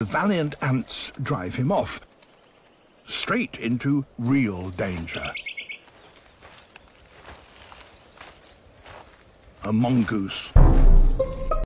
The valiant ants drive him off, straight into real danger. A mongoose.